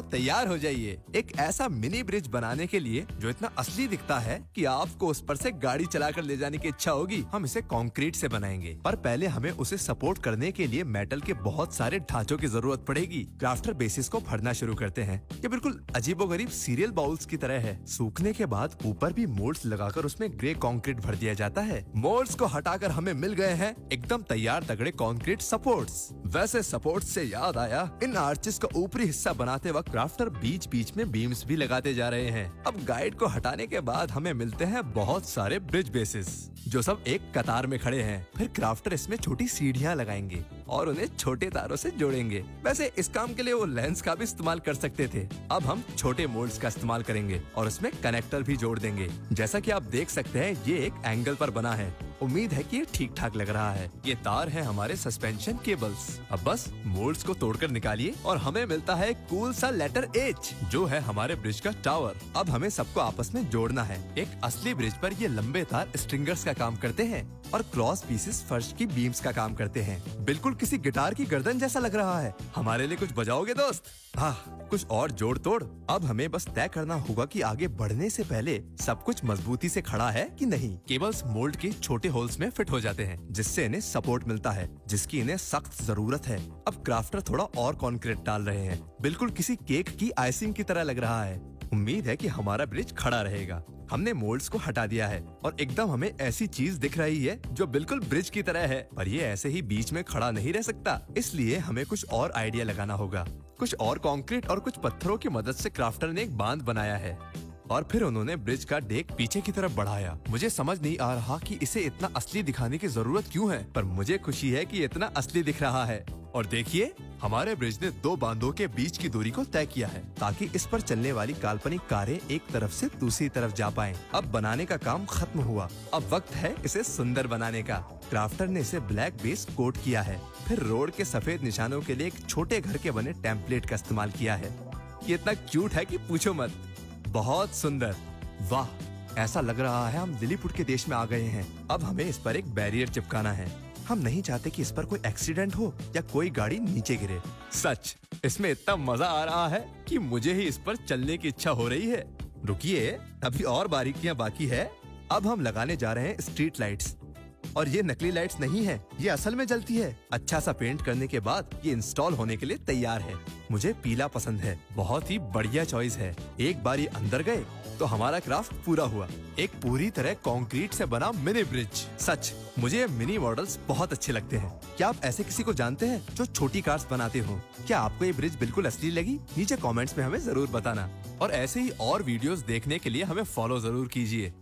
तैयार हो जाइए एक ऐसा मिनी ब्रिज बनाने के लिए, जो इतना असली दिखता है कि आपको उस पर से गाड़ी चलाकर ले जाने की इच्छा होगी। हम इसे कंक्रीट से बनाएँगे। पर पहले हमें उसे सपोर्ट करने के लिए मेटल के बहुत सारे ढांचों की ज़रूरत पड़ेगी। क्राफ्टर बेसिस को भरना शुरू करते हैं। ये बिल्कुल अजीबो गरीब सीरियल बाउल्स की तरह है। सूखने के बाद ऊपर भी मोल्ड लगाकर उसमें ग्रे कॉन्क्रीट भर दिया जाता है। मोल्ड्स को हटाकर हमें मिल गए हैं एकदम तैयार तगड़े कॉन्क्रीट सपोर्ट वैसे सपोर्ट ऐसी याद आया, इन आर्चिस का ऊपरी हिस्सा बनाते वक्त क्राफ्टर बीच बीच में बीम्स भी लगाते जा रहे हैं। अब गाइड को हटाने के बाद हमें मिलते हैं बहुत सारे ब्रिज बेसिस जो सब एक कतार में खड़े हैं। फिर क्राफ्टर इसमें छोटी सीढ़ियाँ लगाएँगे और उन्हें छोटे तारों से जोड़ेंगे। वैसे इस काम के लिए वो लेंस का भी इस्तेमाल कर सकते थे। अब हम छोटे मोल्ड्स का इस्तेमाल करेंगे और उसमें कनेक्टर भी जोड़ देंगे। जैसा कि आप देख सकते हैं, ये एक एंगल पर बना है। उम्मीद है कि ये ठीक ठाक लग रहा है। ये तार है हमारे सस्पेंशन केबल्स। अब बस, मोल्ड्स को तोड़कर निकालिए और हमें मिलता है कूल सा लेटर एच जो है हमारे ब्रिज का टावर। अब हमें सबको आपस में जोड़ना है। एक असली ब्रिज पर ये लंबे तार स्ट्रिंगर्स का काम करते हैं। और क्रॉस पीसेस फर्श की बीम्स का काम करते हैं। बिल्कुल किसी गिटार की गर्दन जैसा लग रहा है। हमारे लिए कुछ बजाओगे दोस्त? हाँ कुछ और जोड़ तोड़ अब हमें बस तय करना होगा कि आगे बढ़ने से पहले सब कुछ मजबूती से खड़ा है कि नहीं। केबल्स मोल्ड के छोटे होल्स में फिट हो जाते हैं, जिससे इन्हें सपोर्ट मिलता है, जिसकी इन्हें सख्त ज़रूरत है। अब क्राफ्टर थोड़ा और कॉन्क्रीट डाल रहे हैं। बिल्कुल किसी केक की आइसिंग की तरह लग रहा है। उम्मीद है कि हमारा ब्रिज खड़ा रहेगा। हमने मोल्ड्स को हटा दिया है और एकदम हमें ऐसी चीज़ दिख रही है जो बिल्कुल ब्रिज की तरह है। पर ये ऐसे ही बीच में खड़ा नहीं रह सकता। इसलिए हमें कुछ और आइडिया लगाना होगा। कुछ और कंक्रीट और कुछ पत्थरों की मदद से क्राफ्टर ने एक बाँध बनाया है और फिर उन्होंने ब्रिज का डेक पीछे की तरफ़ बढ़ाया। मुझे समझ नहीं आ रहा कि इसे इतना असली दिखाने की ज़रूरत क्यों है, पर मुझे खुशी है कि इतना असली दिख रहा है। और देखिए, हमारे ब्रिज ने दो बांधों के बीच की दूरी को तय किया है, ताकि इस पर चलने वाली काल्पनिक कारें एक तरफ़ से दूसरी तरफ़ जा पाएँ। अब बनाने का काम खत्म हुआ। अब वक्त है इसे सुंदर बनाने का। क्राफ्टर ने इसे ब्लैक बेस कोट किया है। फिर रोड के सफ़ेद निशानों के लिए एक छोटे घर के बने टेम्पलेट का इस्तेमाल किया है। ये इतना क्यूट है कि पूछो मत। बहुत सुंदर। वाह, ऐसा लग रहा है हम लिलीपुट के देश में आ गए हैं। अब हमें इस पर एक बैरियर चिपकाना है। हम नहीं चाहते कि इस पर कोई एक्सीडेंट हो या कोई गाड़ी नीचे गिरे। सच, इसमें इतना मज़ा आ रहा है कि मुझे ही इस पर चलने की इच्छा हो रही है। रुकिए, अभी और बारीकियाँ बाकी है। अब हम लगाने जा रहे हैं स्ट्रीट लाइट्स और ये नकली लाइट्स नहीं है, ये असल में जलती है। अच्छा सा पेंट करने के बाद ये इंस्टॉल होने के लिए तैयार है। मुझे पीला पसंद है, बहुत ही बढ़िया चॉइस है। एक बार ये अंदर गए तो हमारा क्राफ्ट पूरा हुआ। एक पूरी तरह कंक्रीट से बना मिनी ब्रिज। सच, मुझे ये मिनी मॉडल्स बहुत अच्छे लगते हैं। क्या आप ऐसे किसी को जानते हैं जो छोटी कार्स बनाते हो? क्या आपको ये ब्रिज बिल्कुल असली लगी? नीचे कमेंट्स में हमें ज़रूर बताना। और ऐसे ही और वीडियोस देखने के लिए हमें फॉलो ज़रूर कीजिए।